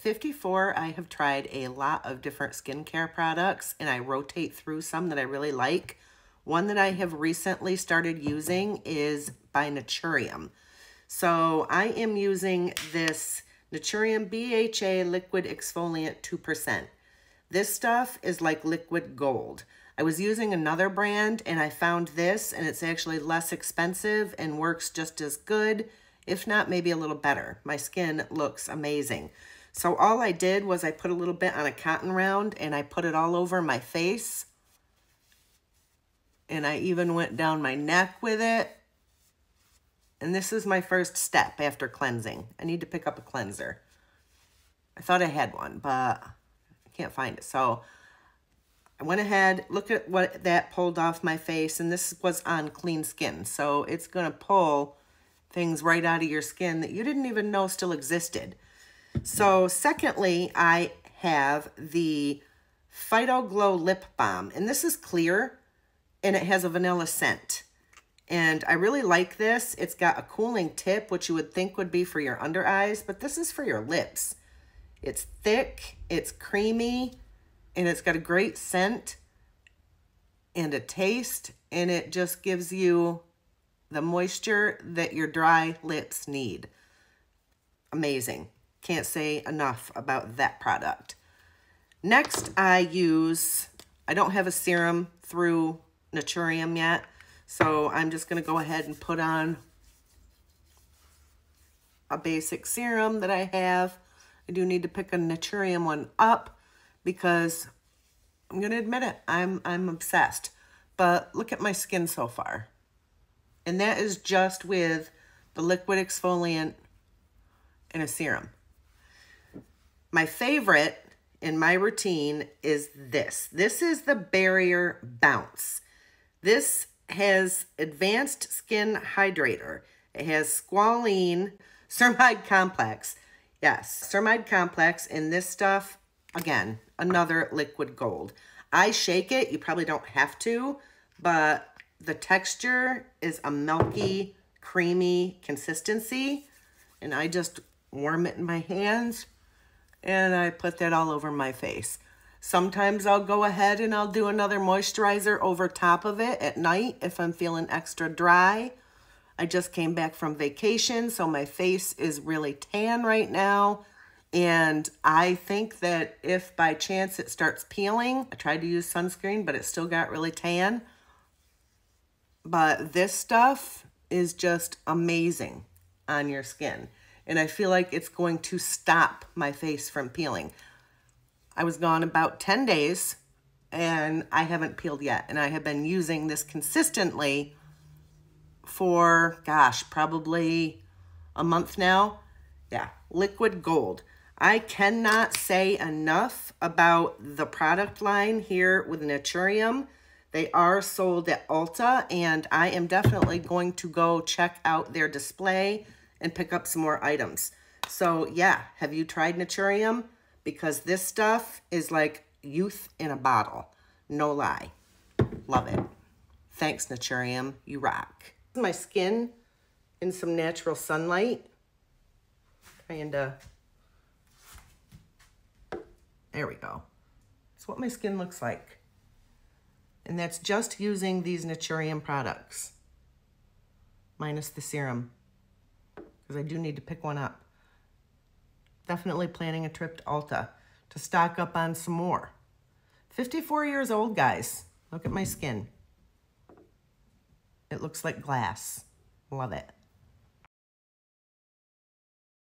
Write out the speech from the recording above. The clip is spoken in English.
54, I have tried a lot of different skincare products and I rotate through some that I really like. One that I have recently started using is by Naturium. So I am using this Naturium BHA Liquid Exfoliant 2%. This stuff is like liquid gold. I was using another brand and I found this and it's actually less expensive and works just as good, if not maybe a little better. My skin looks amazing. So all I did was I put a little bit on a cotton round and I put it all over my face. And I even went down my neck with it. And this is my first step after cleansing. I need to pick up a cleanser. I thought I had one, but I can't find it. So I went ahead, look at what that pulled off my face, and this was on clean skin. So it's going to pull things right out of your skin that you didn't even know still existed. So secondly, I have the Phyto Glow Lip Balm, and this is clear, and it has a vanilla scent. And I really like this. It's got a cooling tip, which you would think would be for your under eyes, but this is for your lips. It's thick, it's creamy, and it's got a great scent and a taste, and it just gives you the moisture that your dry lips need. Amazing. Can't say enough about that product. Next, I use, I don't have a serum through Naturium yet, so I'm just going to go ahead and put on a basic serum that I have. I do need to pick a Naturium one up because I'm going to admit it, I'm, I'm obsessed. But look at my skin so far. And that is just with the liquid exfoliant and a serum. My favorite in my routine is this. This is the Barrier Bounce. This has advanced skin hydrator. It has squalene, ceramide complex. Yes, ceramide complex, and this stuff, again, another liquid gold. I shake it. You probably don't have to, but the texture is a milky, creamy consistency. And I just warm it in my hands and I put that all over my face. Sometimes I'll go ahead and I'll do another moisturizer over top of it at night if I'm feeling extra dry. I just came back from vacation, so my face is really tan right now. And I think that if by chance it starts peeling, I tried to use sunscreen, but it still got really tan. But this stuff is just amazing on your skin. And I feel like it's going to stop my face from peeling. I was gone about 10 days and I haven't peeled yet. And I have been using this consistently for, gosh, probably a month now. Yeah, liquid gold. I cannot say enough about the product line here with Naturium. They are sold at Ulta, and I am definitely going to go check out their display and pick up some more items. So yeah, have you tried Naturium? Because this stuff is like youth in a bottle. No lie. Love it. Thanks, Naturium. You rock. My skin in some natural sunlight. Trying to there we go. That's what my skin looks like. And that's just using these Naturium products, minus the serum, because I do need to pick one up. Definitely planning a trip to Ulta to stock up on some more. 54 years old, guys. Look at my skin. It looks like glass. Love it.